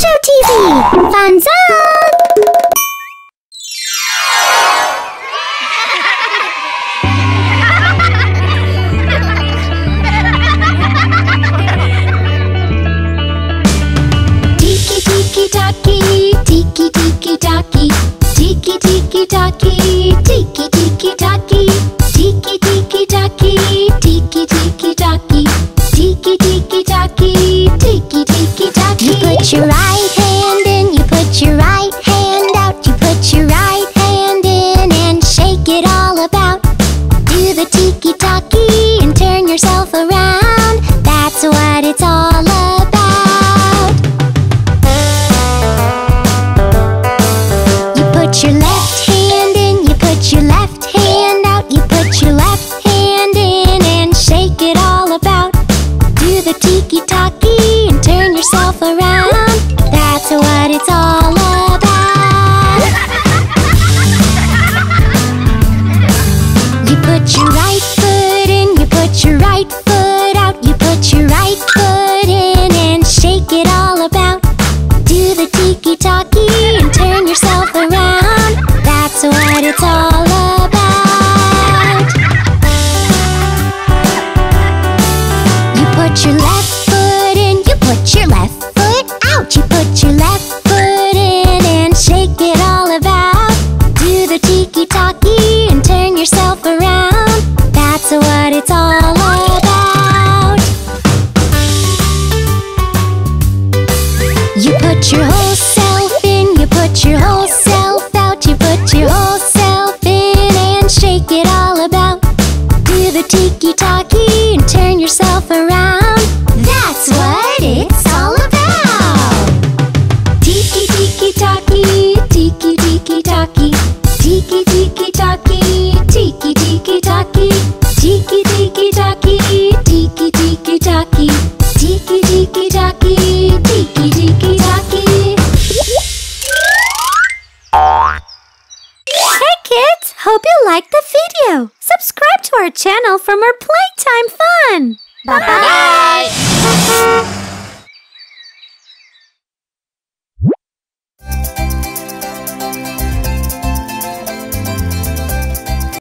ChuChu TV! Fun zone! Teeki teeki taaki, teeki teeki taaki, teeki You put around. That's what it's all about. Put your whole self in, you put your whole self out, you put your whole self in and shake it all about. Do the teeki taaki and turn yourself around. That's what it's all about. Teeki teeki taaki, teeki teeki taaki, teeki teeki taaki, teeki teeki taaki, teeki teeki taaki, teeki teeki taaki, teeki teeki taaki, liked the video. Subscribe to our channel for more playtime fun. Bye bye.